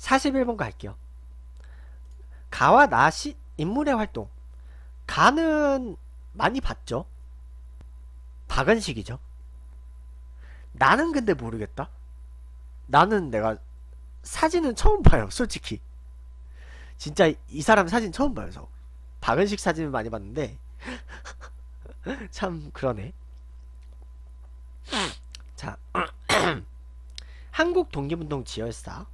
41번 갈게요. 가와 나시 인물의 활동. 가는 많이 봤죠? 박은식이죠. 나는 근데 모르겠다. 나는 내가 사진은 처음 봐요, 솔직히. 진짜 이 사람 사진 처음 봐요, 저. 박은식 사진을 많이 봤는데, 참, 그러네. 자, 한국 독립운동 지열사,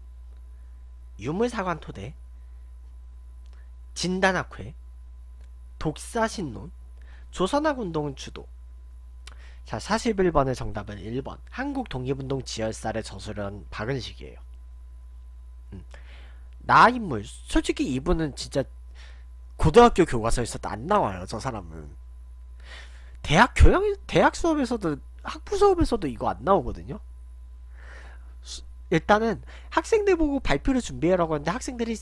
유물사관 토대, 진단학회, 독사신론, 조선학 운동은 주도. 자, 41번의 정답은 1번. 한국 독립운동 지열사를 저수른 박은식이에요. 음. 나 인물. 솔직히 이분은 진짜 고등학교 교과서에서도 안 나와요, 저 사람은. 대학 교양, 대학 수업에서도, 학부 수업에서도 이거 안 나오거든요? 수, 일단은 학생들 보고 발표를 준비해라고 하는데 학생들이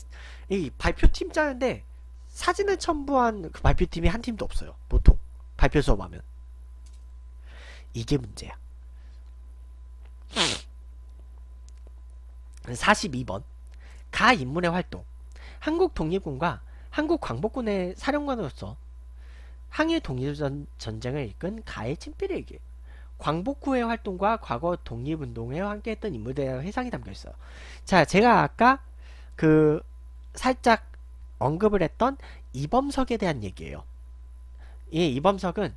이 발표팀 짜는데 사진을 첨부한 그 발표팀이 한 팀도 없어요. 보통. 발표 수업 하면. 이게 문제야. 42번. 가 인물의 활동. 한국 독립군과 한국 광복군의 사령관으로서 항일 독립전쟁을 이끈 가의 친필을 얘기해 광복 후의 활동과 과거 독립운동에 함께했던 인물들에 대한 회상이 담겨 있어요. 자, 제가 아까 그 살짝 언급을 했던 이범석에 대한 얘기예요. 이 이범석은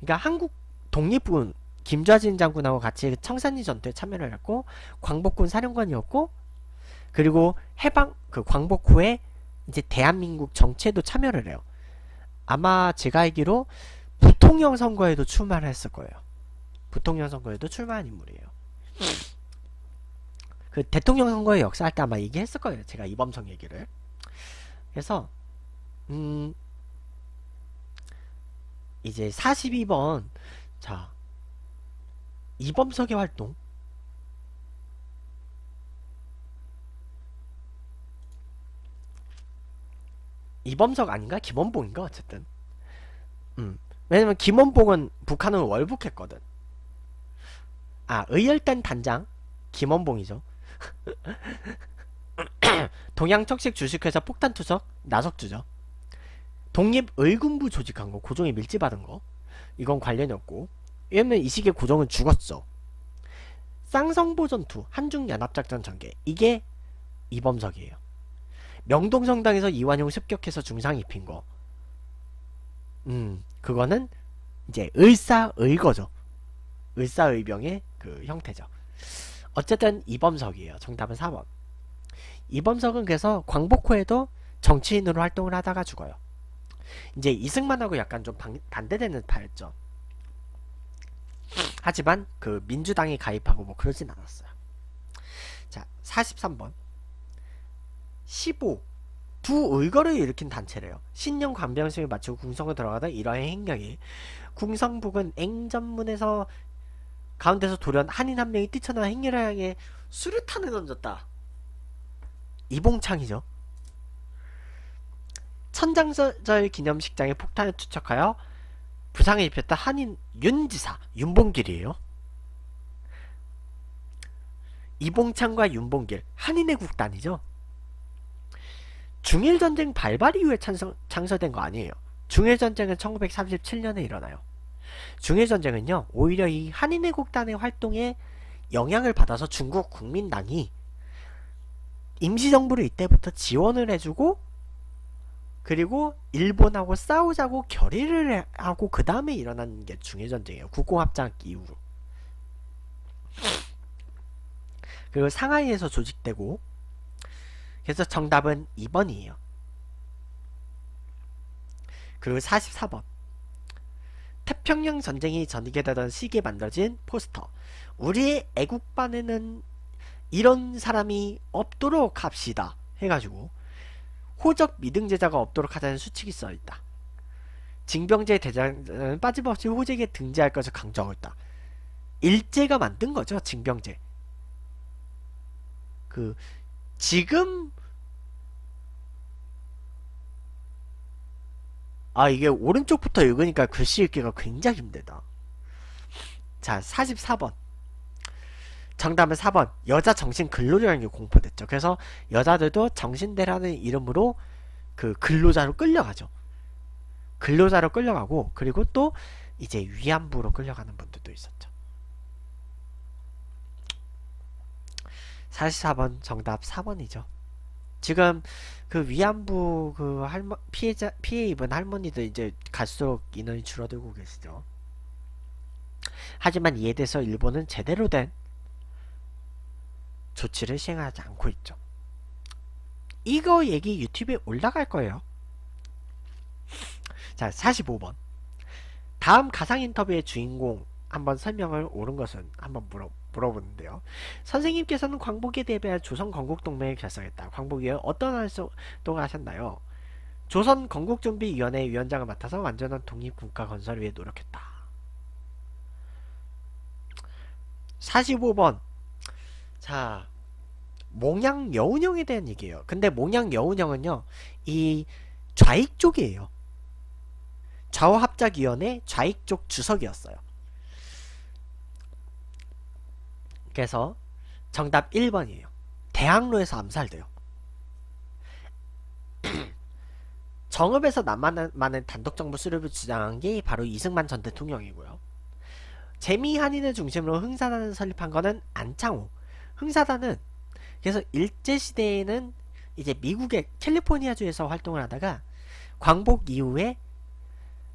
그러니까 한국 독립군 김좌진 장군하고 같이 청산리 전투에 참여를 했고 광복군 사령관이었고 그리고 해방 그 광복 후에 이제 대한민국 정치에도 참여를 해요. 아마 제가 알기로 부통령 선거에도 출마를 했을 거예요. 부통령 선거에도 출마한 인물이에요. 그 대통령 선거의 역사할 때 아마 얘기했을 거예요. 제가 이범석 얘기를. 그래서 음 이제 42번 자 이범석의 활동 이범석 아닌가? 김원봉인가? 어쨌든 음 왜냐면 김원봉은 북한을 월북했거든. 아 의열단 단장? 김원봉이죠. 동양척식 주식회사 폭탄 투석? 나석주죠. 독립의군부 조직한 거 고종이 밀지받은 거 이건 관련이 없고 왜냐면 이 시기에 고종은 죽었어. 쌍성보 전투 한중연합작전 전개 이게 이범석이에요. 명동성당에서 이완용 습격해서 중상 입힌 거 음, 그거는 이제 을사의거죠. 을사의병의 그 형태죠. 어쨌든 이범석이에요. 정답은 4번. 이범석은 그래서 광복호에도 정치인으로 활동을 하다가 죽어요. 이제 이승만하고 약간 좀 방, 반대되는 파였죠. 하지만 그 민주당에 가입하고 뭐 그러진 않았어요. 자, 43번. 15. 두 의거를 일으킨 단체래요. 신령 관병승을 마치고 궁성을 들어가다 이러한 행령이 궁성 북은 앵전문에서 가운데서 돌연 한인 한 명이 뛰쳐나와 행렬을 향해 수류탄을 던졌다. 이봉창이죠. 천장절 기념식장에 폭탄을 투척하여 부상을 입혔다 한인 윤지사 윤봉길이에요. 이봉창과 윤봉길 한인의 국단이죠. 중일전쟁 발발 이후에 찬성, 창설된 거 아니에요. 중일전쟁은 1937년에 일어나요. 중일전쟁은요, 오히려 이 한인애국단의 활동에 영향을 받아서 중국 국민당이 임시정부를 이때부터 지원을 해주고 그리고 일본하고 싸우자고 결의를 하고 그 다음에 일어난 게 중일전쟁이에요. 국공합작 이후로. 그리고 상하이에서 조직되고 그래서 정답은 2번이에요. 그리고 44번. 태평양 전쟁이 전개되던 시기에 만들어진 포스터. 우리의 애국반에는 이런 사람이 없도록 합시다. 해가지고 호적 미등제자가 없도록 하자는 수칙이 써있다. 징병제 대장은 빠짐없이 호적에 등재할 것을 강조하고 일제가 만든 거죠. 징병제. 그 지금 아 이게 오른쪽부터 읽으니까 글씨 읽기가 굉장히 힘들다 자 44번 정답은 4번 여자 정신 근로자라는 게 공포됐죠. 그래서 여자들도 정신대라는 이름으로 그 근로자로 끌려가죠. 근로자로 끌려가고 그리고 또 이제 위안부로 끌려가는 분들도 있었죠. 44번 정답 4번이죠. 지금 그 위안부 그 할머 피해자 피해 입은 할머니들 이제 갈수록 인원이 줄어들고 계시죠. 하지만 이에 대해서 일본은 제대로 된 조치를 시행하지 않고 있죠. 이거 얘기 유튜브에 올라갈 거예요. 자, 45번. 다음 가상 인터뷰의 주인공 한번 설명을 옳은 것은 한번 물어, 물어보는데요. 선생님께서는 광복에 대비한 조선 건국 동맹을 결성했다. 광복이요? 어떤 활동을 하셨나요? 조선 건국준비위원회 위원장을 맡아서 완전한 독립국가 건설 위해 노력했다. 45번. 자, 몽양 여운형에 대한 얘기예요. 근데 몽양 여운형은요, 이 좌익 쪽이에요. 좌우합작위원회 좌익 쪽 주석이었어요. 그래서 정답 1번이에요. 대학로에서 암살돼요. 정읍에서 남한만은 단독 정부 수립을 주장한 게 바로 이승만 전 대통령이고요. 재미 한인을 중심으로 흥사단을 설립한 거는 안창호. 흥사단은 그래서 일제 시대에는 이제 미국의 캘리포니아주에서 활동을 하다가 광복 이후에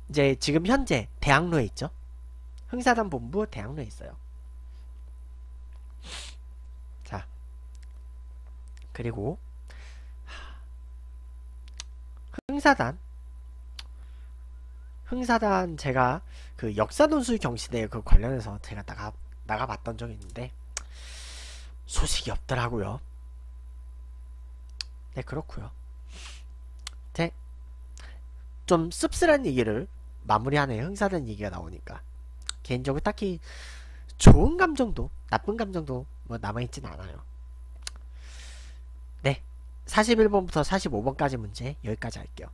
이제 지금 현재 대학로에 있죠. 흥사단 본부 대학로에 있어요. 자, 그리고 흥사단 흥사단 제가 그 역사논술 경시대 그 관련해서 제가 나가 나가봤던 적이 있는데 소식이 없더라고요. 네 그렇고요. 네, 좀 씁쓸한 얘기를 마무리하네요. 흥사단 얘기가 나오니까 개인적으로 딱히 좋은 감정도 나쁜 감정도 뭐 남아있진 않아요. 네 41번부터 45번까지 문제 여기까지 할게요.